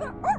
Ah!